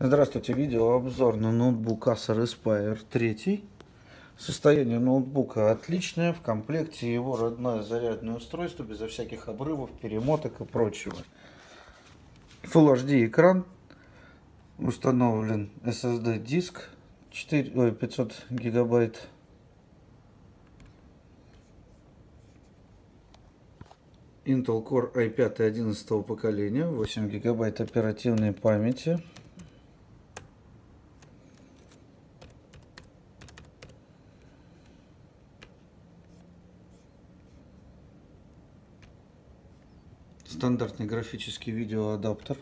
Здравствуйте, видеообзор на ноутбук Acer Aspire 3. Состояние ноутбука отличное, в комплекте его родное зарядное устройство, безо всяких обрывов, перемоток и прочего. Full HD экран, установлен SSD диск 4, ой, 500 гигабайт. Intel Core i5 11 поколения, 8 гигабайт оперативной памяти. Стандартный графический видеоадаптер.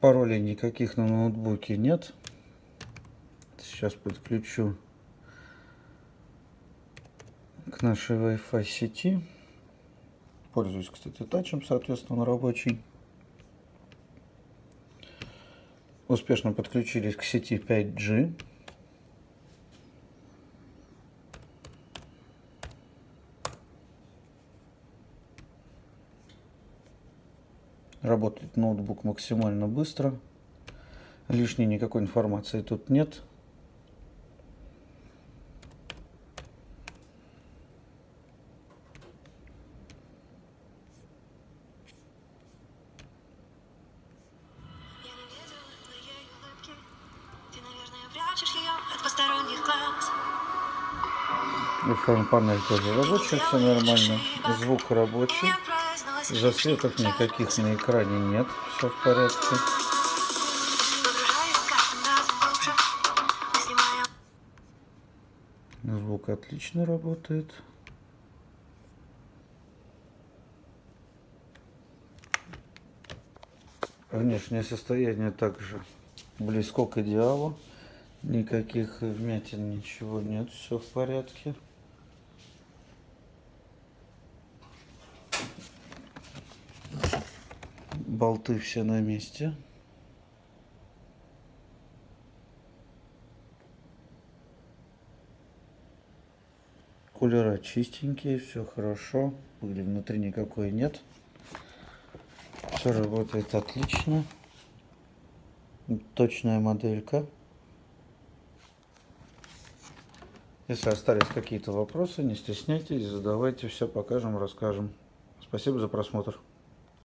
Паролей никаких на ноутбуке нет. Сейчас подключу к нашей Wi-Fi сети. Пользуюсь, кстати, тачем, соответственно, рабочий. Успешно подключились к сети 5G. Работает ноутбук максимально быстро. Лишней никакой информации тут нет. FM-панель тоже рабочая, все нормально. Звук рабочий. Засветов никаких на экране нет, все в порядке. Звук отлично работает. Внешнее состояние также близко к идеалу. Никаких вмятин, ничего нет, все в порядке. Болты все на месте. Кулера чистенькие, все хорошо. Пыли внутри никакой нет. Все работает отлично. Точная моделька. Если остались какие-то вопросы, не стесняйтесь, задавайте, все покажем, расскажем. Спасибо за просмотр.